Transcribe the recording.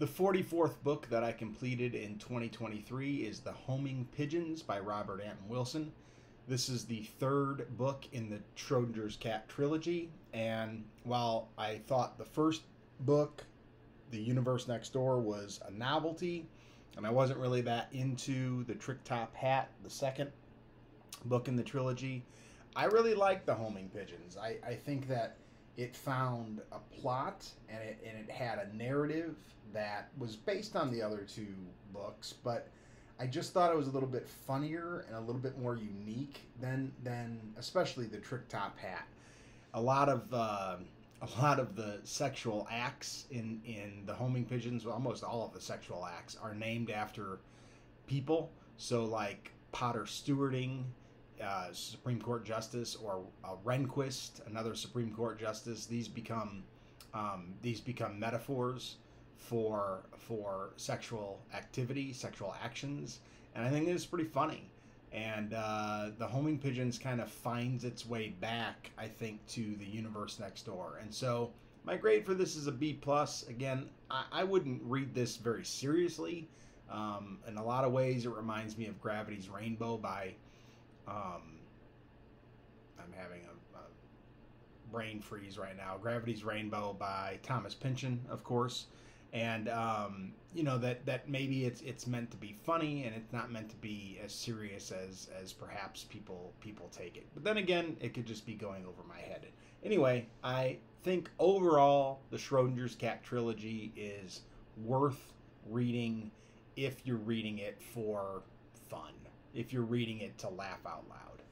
The 44th book that I completed in 2023 is The Homing Pigeons by Robert Anton Wilson. This is the third book in the Schrodinger's Cat trilogy, and while I thought the first book, The Universe Next Door, was a novelty, and I wasn't really that into the Trick Top Hat, the second book in the trilogy, I really liked The Homing Pigeons. I, I think that it found a plot and it, and it had a narrative that was based on the other two books, but I just thought it was a little bit funnier and a little bit more unique than than especially the Trick Top Hat. A lot of uh, a lot of the sexual acts in in the homing pigeons, almost all of the sexual acts are named after people. So like Potter stewarding, uh, Supreme Court justice, or uh, Rehnquist, another Supreme Court justice. These become um, these become metaphors for for sexual activity, sexual actions, and I think it's pretty funny. And uh, the homing pigeons kind of finds its way back, I think, to the universe next door. And so my grade for this is a B plus. Again, I, I wouldn't read this very seriously. Um, in a lot of ways, it reminds me of Gravity's Rainbow by. Um, I'm having a, a brain freeze right now. Gravity's Rainbow by Thomas Pynchon, of course and um, you know that that maybe it's it's meant to be funny and it's not meant to be as serious as as perhaps people people take it. But then again, it could just be going over my head. Anyway, I think overall the Schrodinger's Cat trilogy is worth reading if you're reading it for fun if you're reading it to laugh out loud.